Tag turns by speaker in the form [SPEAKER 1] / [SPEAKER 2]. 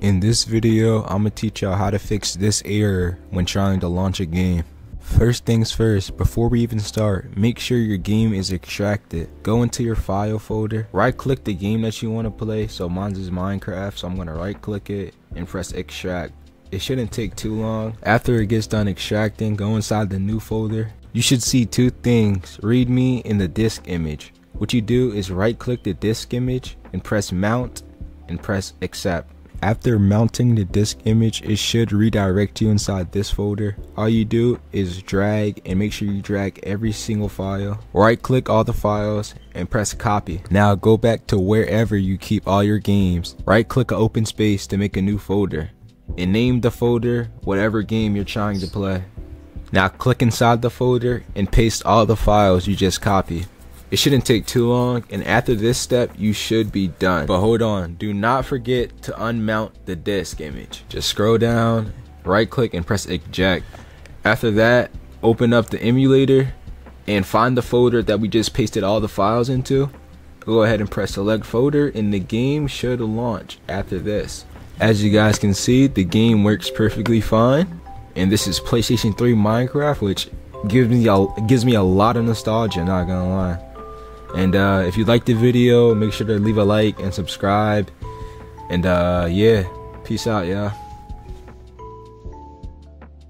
[SPEAKER 1] In this video, I'm gonna teach y'all how to fix this error when trying to launch a game. First things first, before we even start, make sure your game is extracted. Go into your file folder, right click the game that you want to play, so mine is Minecraft, so I'm gonna right click it and press extract. It shouldn't take too long. After it gets done extracting, go inside the new folder. You should see two things, readme and the disk image. What you do is right click the disk image and press mount and press accept. After mounting the disk image, it should redirect you inside this folder. All you do is drag and make sure you drag every single file. Right click all the files and press copy. Now go back to wherever you keep all your games. Right click open space to make a new folder. And name the folder whatever game you're trying to play. Now click inside the folder and paste all the files you just copied. It shouldn't take too long and after this step you should be done. But hold on, do not forget to unmount the disk image. Just scroll down, right click and press eject. After that, open up the emulator and find the folder that we just pasted all the files into. Go ahead and press select folder and the game should launch after this. As you guys can see, the game works perfectly fine. And this is PlayStation 3 Minecraft, which gives me a, gives me a lot of nostalgia, not gonna lie. And uh, if you liked the video, make sure to leave a like and subscribe. And uh, yeah, peace out, y'all.